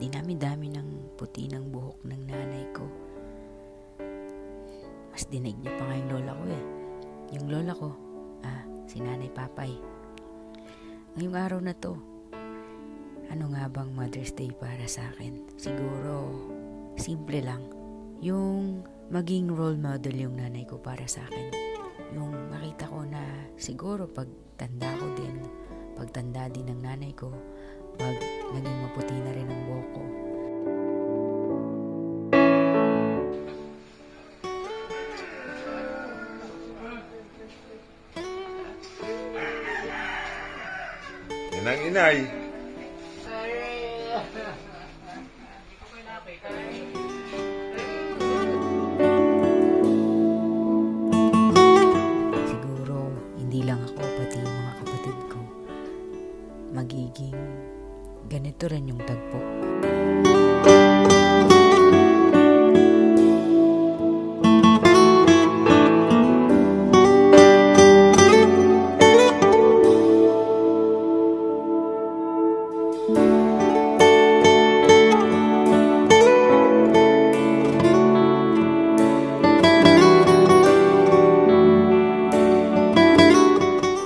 Dinami-dami ng puti ng buhok ng nanay ko. Mas dinig niya pa nga yung lola ko eh. Yung lola ko, ah, si Nanay Papay. Ngayong araw na to, ano nga bang Mother's Day para sa akin? Siguro, simple lang. Yung maging role model yung nanay ko para sa akin. Yung makita ko na siguro pag tanda ko din, pagtanda din ng nanay ko, pag naging maputi na rin ang buhok ko, Yan ang inay. siguro hindi lang ako pati mga kapatid ko magiging ganito rin yung tagpo.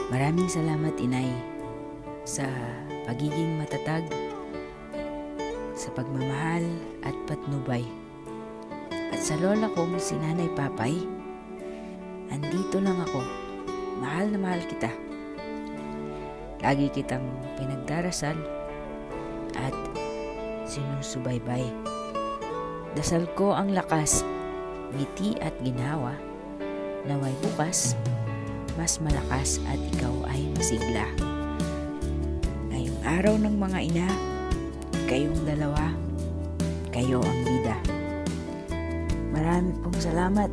Maraming salamat, Inay, sa pagiging matatag, sa pagmamahal at patnubay. At sa lola kong si Nanay Papay, andito lang ako. Mahal na mahal kita. Lagi kitang pinagdarasal at sinusubaybay. Dasal ko ang lakas, ngiti at ginawa, naway bukas mas malakas at ikaw ay masigla. Araw ng mga ina, kayong dalawa, kayo ang bida. Marami pong salamat.